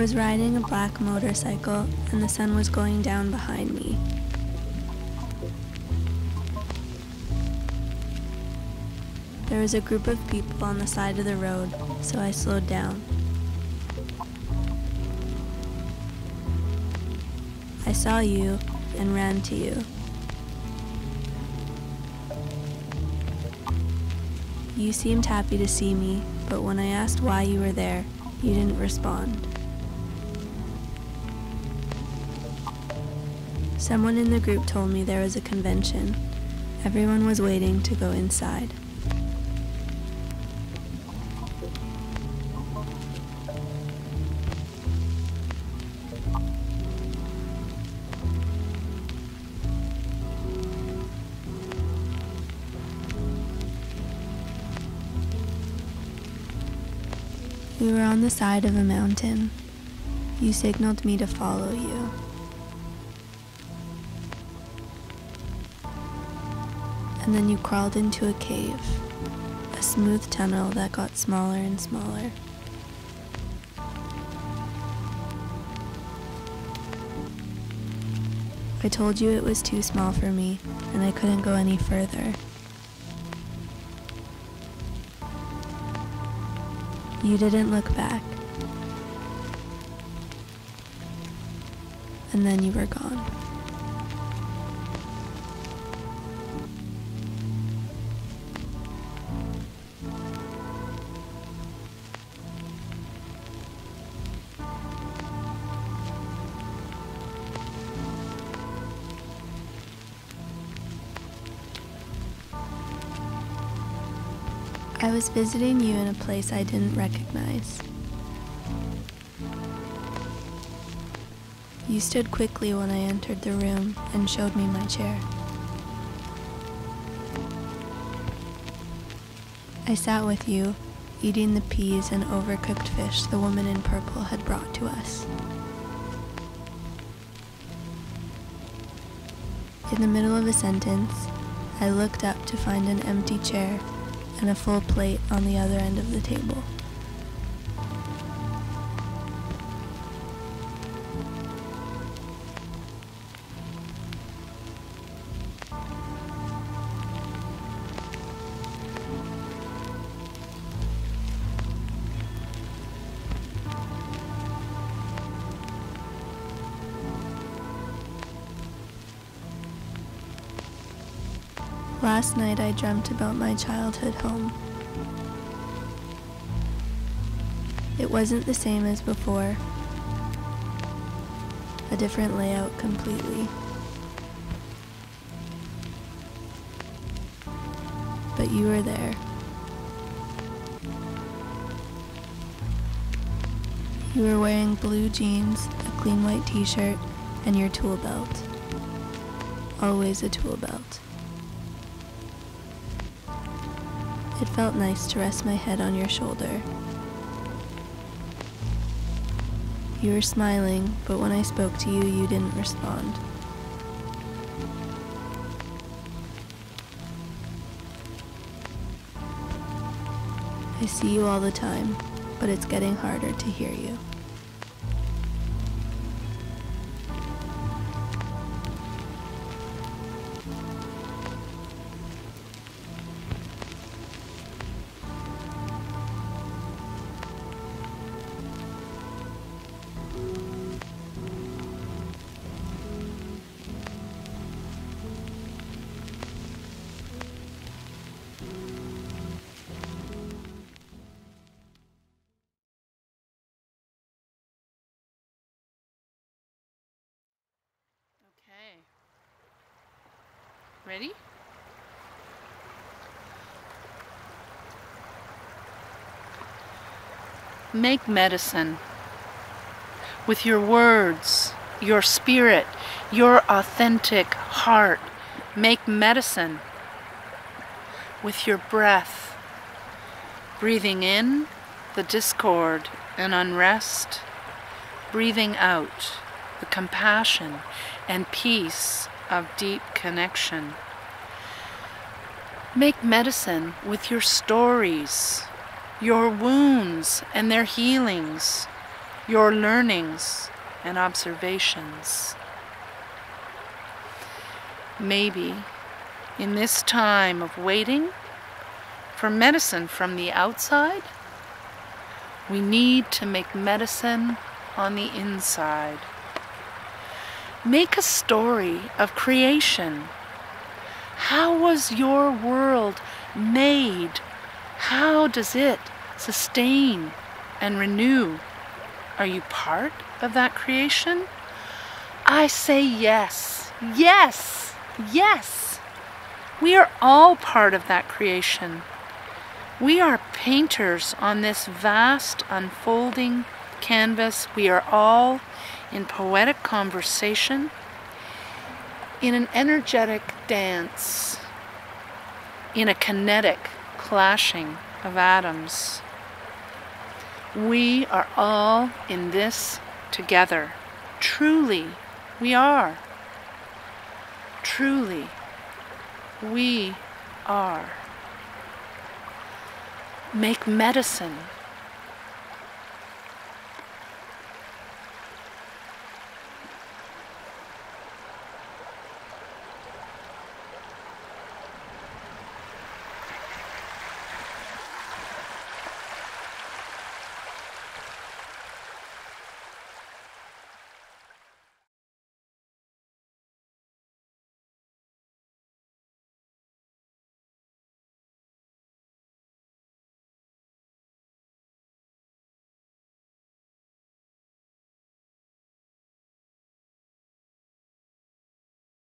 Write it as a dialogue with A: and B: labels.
A: was riding a black motorcycle and the sun was going down behind me. There was a group of people on the side of the road, so I slowed down. I saw you and ran to you. You seemed happy to see me, but when I asked why you were there, you didn't respond. Someone in the group told me there was a convention. Everyone was waiting to go inside. We were on the side of a mountain. You signaled me to follow you. And then you crawled into a cave, a smooth tunnel that got smaller and smaller. I told you it was too small for me and I couldn't go any further. You didn't look back. And then you were gone. I was visiting you in a place I didn't recognize. You stood quickly when I entered the room and showed me my chair. I sat with you, eating the peas and overcooked fish the woman in purple had brought to us. In the middle of a sentence, I looked up to find an empty chair and a full plate on the other end of the table. Last night I dreamt about my childhood home. It wasn't the same as before, a different layout completely. But you were there. You were wearing blue jeans, a clean white t shirt, and your tool belt. Always a tool belt. It felt nice to rest my head on your shoulder. You were smiling, but when I spoke to you, you didn't respond. I see you all the time, but it's getting harder to hear you.
B: Ready? Make medicine with your words, your spirit, your authentic heart. Make medicine with your breath, breathing in the discord and unrest, breathing out the compassion and peace of deep connection. Make medicine with your stories, your wounds and their healings, your learnings and observations. Maybe in this time of waiting for medicine from the outside, we need to make medicine on the inside. Make a story of creation. How was your world made? How does it sustain and renew? Are you part of that creation? I say yes, yes, yes. We are all part of that creation. We are painters on this vast unfolding canvas. We are all in poetic conversation, in an energetic dance, in a kinetic clashing of atoms. We are all in this together. Truly, we are. Truly, we are. Make medicine